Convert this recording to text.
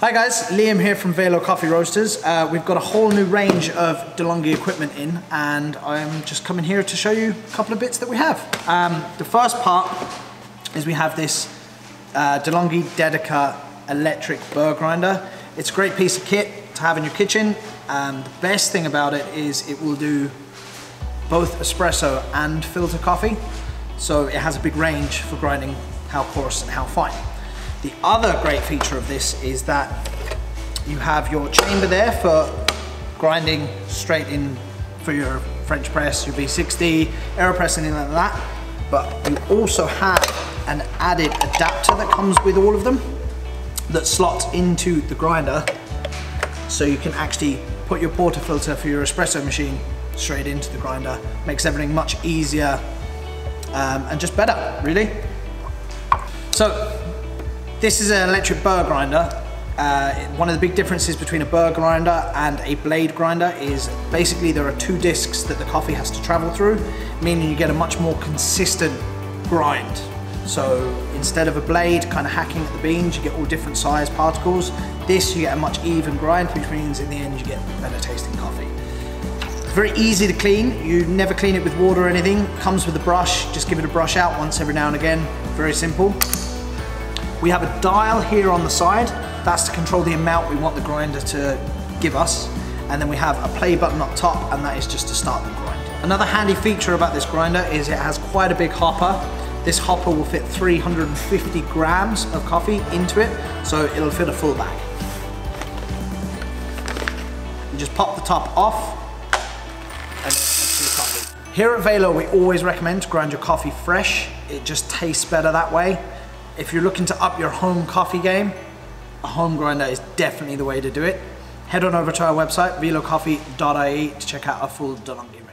Hi guys, Liam here from Velo Coffee Roasters. Uh, we've got a whole new range of DeLonghi equipment in and I'm just coming here to show you a couple of bits that we have. Um, the first part is we have this uh, DeLonghi Dedica electric burr grinder. It's a great piece of kit to have in your kitchen. Um, the best thing about it is it will do both espresso and filter coffee. So it has a big range for grinding how coarse and how fine. The other great feature of this is that you have your chamber there for grinding straight in for your French press, your V60, AeroPress, anything like that. But you also have an added adapter that comes with all of them that slots into the grinder so you can actually put your portafilter for your espresso machine straight into the grinder. Makes everything much easier um, and just better, really. So this is an electric burr grinder. Uh, one of the big differences between a burr grinder and a blade grinder is basically there are two discs that the coffee has to travel through, meaning you get a much more consistent grind. So instead of a blade kind of hacking at the beans, you get all different size particles. This, you get a much even grind, which means in the end you get better tasting coffee. Very easy to clean. You never clean it with water or anything. Comes with a brush, just give it a brush out once every now and again. Very simple. We have a dial here on the side. That's to control the amount we want the grinder to give us. And then we have a play button up top and that is just to start the grind. Another handy feature about this grinder is it has quite a big hopper. This hopper will fit 350 grams of coffee into it, so it'll fit a full bag. You just pop the top off. Here at Velo, we always recommend to grind your coffee fresh. It just tastes better that way. If you're looking to up your home coffee game, a home grinder is definitely the way to do it. Head on over to our website, velocoffee.ie to check out our full DeLonghi